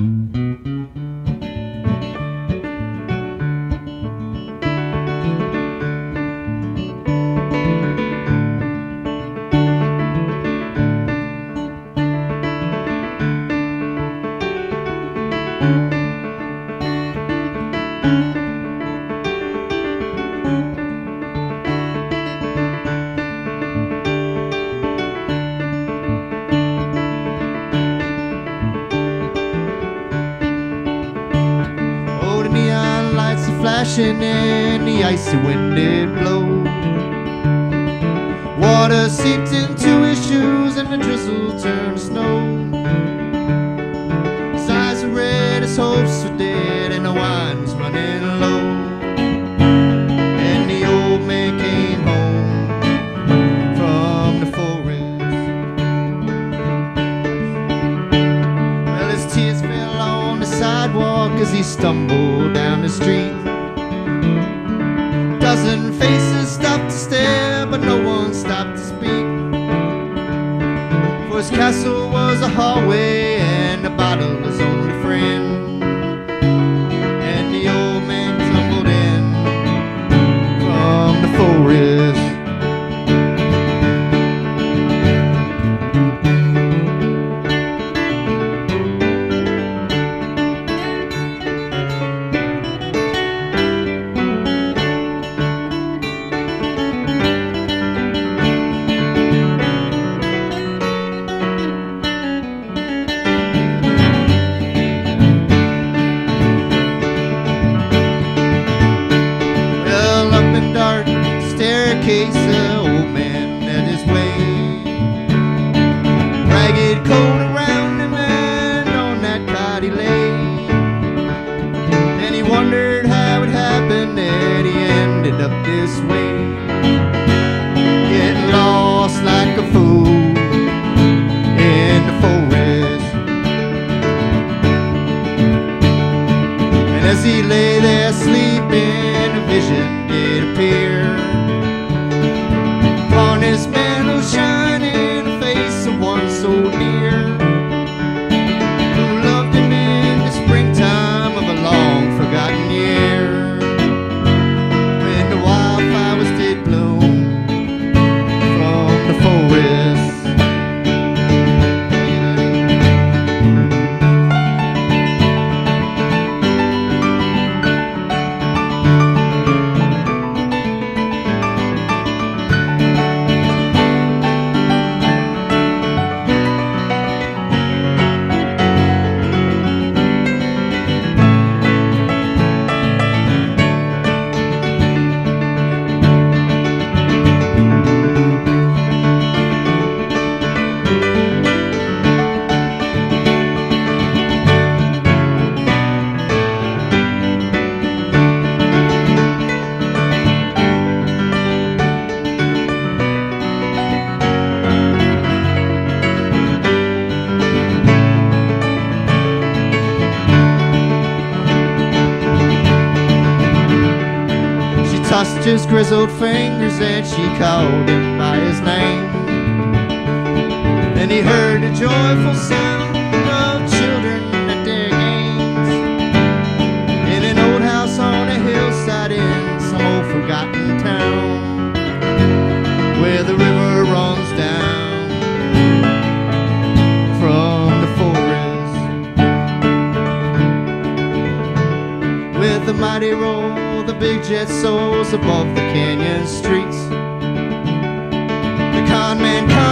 Oh, are flashing and the icy wind it blow. Water seeped into his shoes and the drizzle turned to snow. His eyes were red, his hopes were dead, and the wine was running low. And the old man came home from the forest. Well, his tears fell on the sidewalk as he stumbled down the street. Dozen faces stopped to stare, but no one stopped to speak. For his castle was a hallway, and the bottle was only ended up this way. Getting lost like a fool in the forest. And as he lay tossed his grizzled fingers and she called him by his name. Then he heard the joyful sound of children at their games. In an old house on a hillside in some old forgotten town. Where the river runs down from the forest. With the mighty roll, the big jet soars above the canyon streets. The con man con,